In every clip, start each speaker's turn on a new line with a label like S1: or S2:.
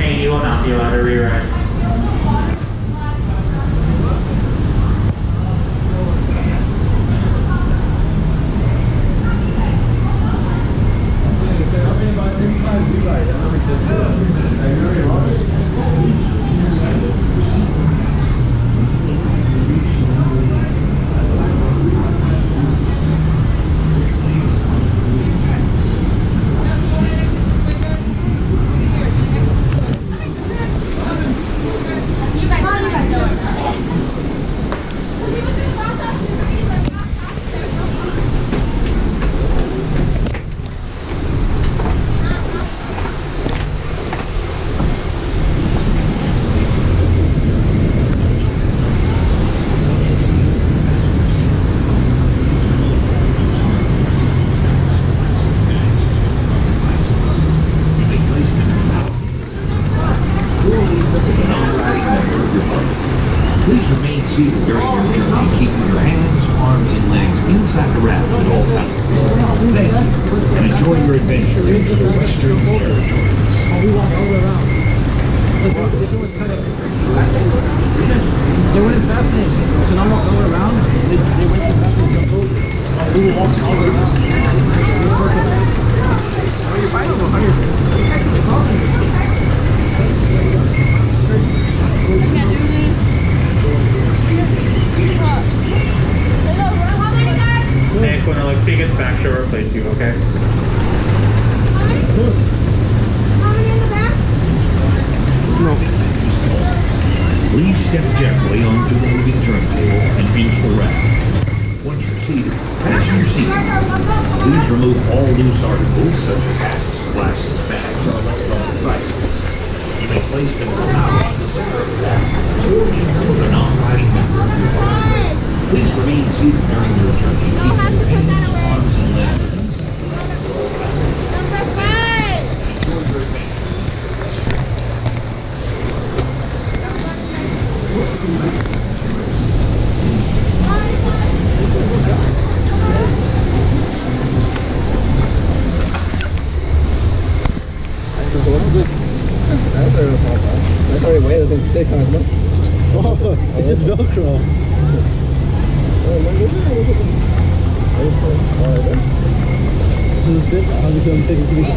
S1: chain, you will not be allowed to re-ride.
S2: Please remain seated during your journey, keeping your hands, arms, and legs inside the raft at all times. Thank you, and enjoy your adventure into the Western Territories.
S3: They went fast so now walk all the way around. They, they went to fast and jumped over. We were walking all the way around. How are you fighting them? How are you?
S1: Nick, when Alexia gets back, she'll replace you, okay?
S2: Please step gently onto the moving turntable and into the raft. Once you're seated, fasten your seat. Please remove all loose articles such as hats, glasses, bags, and electronic devices. You may place them in the in center of the raft or keep them with a non-riding member of your party. Please remain seated during your journey, keeping your hands, arms, and legs inside the raft at all times. Enjoy your adventure.
S3: That's already way than stick on it. Oh, it's just Velcro. This is a stick. I'll just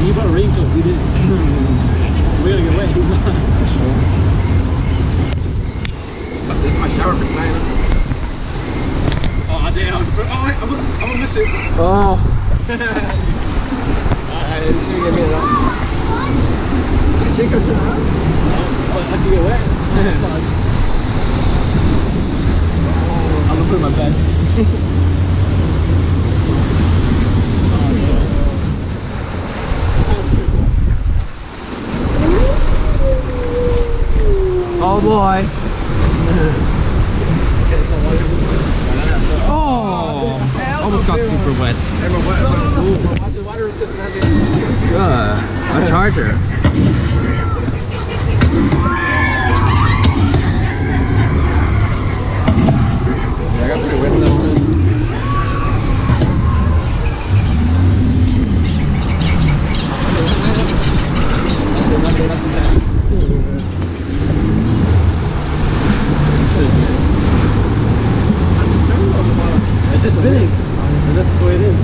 S3: to the stick.
S2: Once you're seated, fasten your seatbelt.
S3: The river's gonna stop moving. But that's what happened. The, the, the bucket moving. Quickly. You brought a raincoat. We didn't. we gotta get wet.
S4: This is my shower for tonight. Oh, damn. Oh, I, oh, I'm gonna, I'm gonna miss it.
S3: Oh.
S4: I didn't get me that. I shake her tonight?
S3: Oh, I can get wet. I'm gonna put in my bed. Oh boy. Oh, almost got super wet. Uh, a charger.
S4: I got pretty wet in that one.
S3: It's just big. And that's the way it is.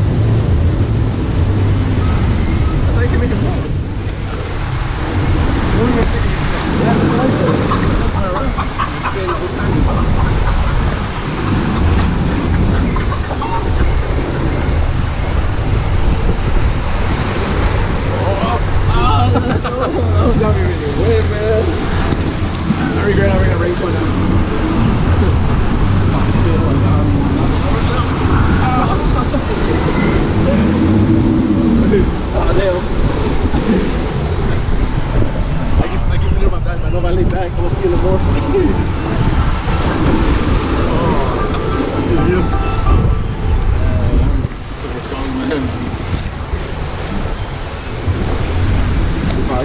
S4: I thought you could make it smaller.
S2: finally back. I'm feeling more. oh, did you? Super strong, man.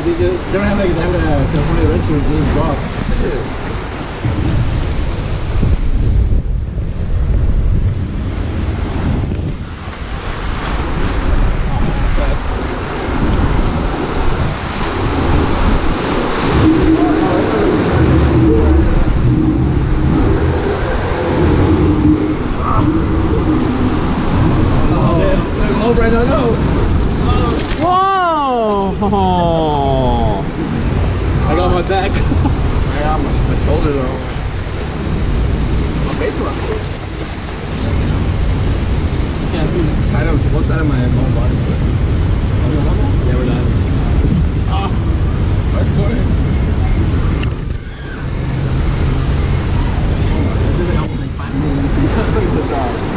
S2: I think they don't have like they have a California Adventure game drop. Oh, right now, no. Whoa! I got my back. I got my, my shoulder though. My face rock. Can't see. I don't. One side of my whole body. Yeah, we're done. Ah, that's funny. This is almost like five minutes.